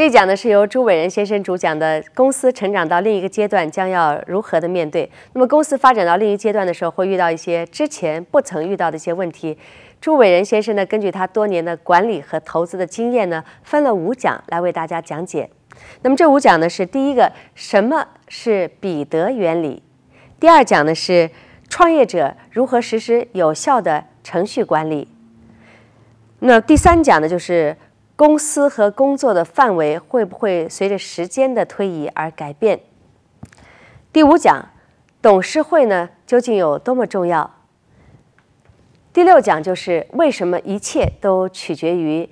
这一讲呢是由朱伟仁先生主讲的，公司成长到另一个阶段将要如何的面对？那么公司发展到另一阶段的时候，会遇到一些之前不曾遇到的一些问题。朱伟仁先生呢，根据他多年的管理和投资的经验呢，分了五讲来为大家讲解。那么这五讲呢是第一个，什么是彼得原理？第二讲呢是创业者如何实施有效的程序管理。那第三讲呢就是。公司和工作的范围会不会随着时间的推移而改变？第五讲，董事会呢究竟有多么重要？第六讲就是为什么一切都取决于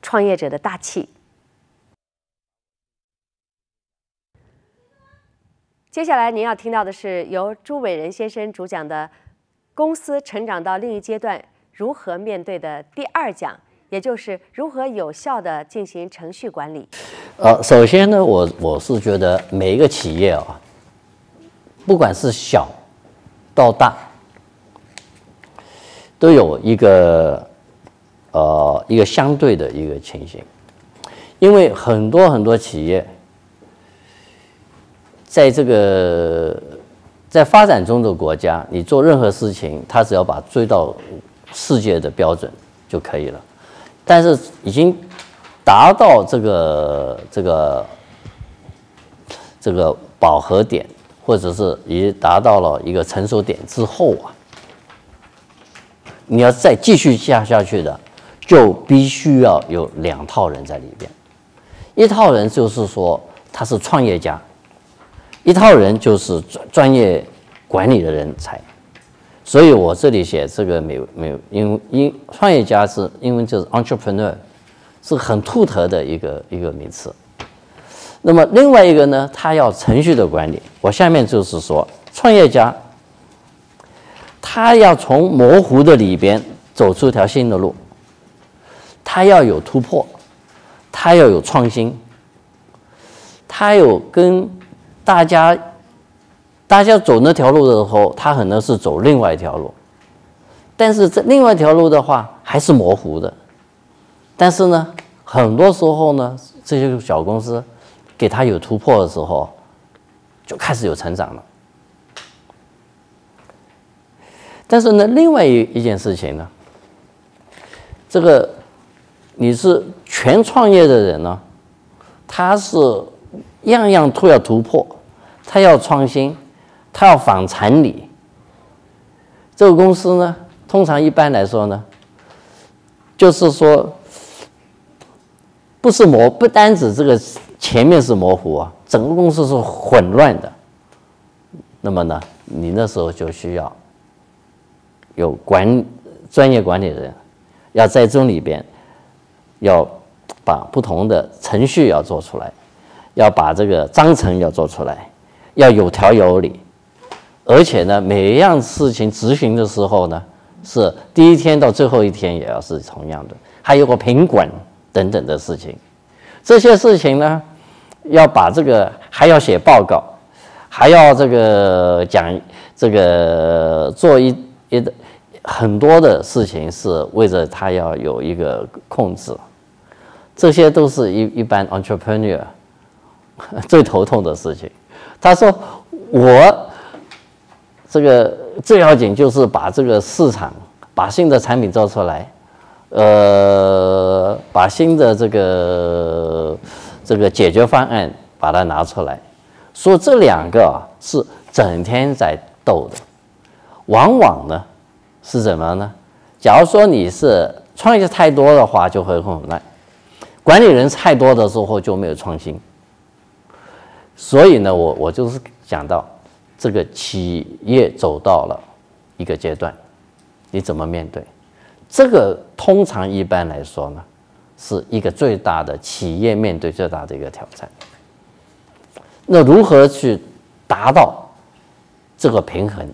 创业者的大气。接下来您要听到的是由朱伟仁先生主讲的《公司成长到另一阶段如何面对》的第二讲。也就是如何有效的进行程序管理。呃，首先呢，我我是觉得每一个企业啊，不管是小到大，都有一个呃一个相对的一个情形，因为很多很多企业，在这个在发展中的国家，你做任何事情，他只要把追到世界的标准就可以了。但是已经达到这个这个这个饱和点，或者是已经达到了一个成熟点之后啊，你要再继续下下去的，就必须要有两套人在里边。一套人就是说他是创业家，一套人就是专专业管理的人才。所以我这里写这个没有没有，因为因创业家是因为就是 entrepreneur，是很突特的一个一个名词。那么另外一个呢，他要程序的管理。我下面就是说，创业家他要从模糊的里边走出一条新的路，他要有突破，他要有创新，他有跟大家。大家走那条路的时候，他可能是走另外一条路，但是这另外一条路的话还是模糊的。但是呢，很多时候呢，这些小公司给他有突破的时候，就开始有成长了。但是呢，另外一一件事情呢，这个你是全创业的人呢，他是样样都要突破，他要创新。他要反常理，这个公司呢，通常一般来说呢，就是说，不是模，不单指这个前面是模糊啊，整个公司是混乱的。那么呢，你那时候就需要有管专业管理人，要在这里边，要把不同的程序要做出来，要把这个章程要做出来，要有条有理。而且呢，每一样事情执行的时候呢，是第一天到最后一天也要是同样的，还有个品管等等的事情。这些事情呢，要把这个还要写报告，还要这个讲这个做一一的很多的事情，是为着他要有一个控制。这些都是一一般 entrepreneur 最头痛的事情。他说我。这个最要紧就是把这个市场，把新的产品做出来，呃，把新的这个这个解决方案把它拿出来。说这两个啊是整天在斗的，往往呢是怎么呢？假如说你是创业太多的话，就会很乱；管理人太多的时候就没有创新。所以呢，我我就是讲到。这个企业走到了一个阶段，你怎么面对？这个通常一般来说呢，是一个最大的企业面对最大的一个挑战。那如何去达到这个平衡？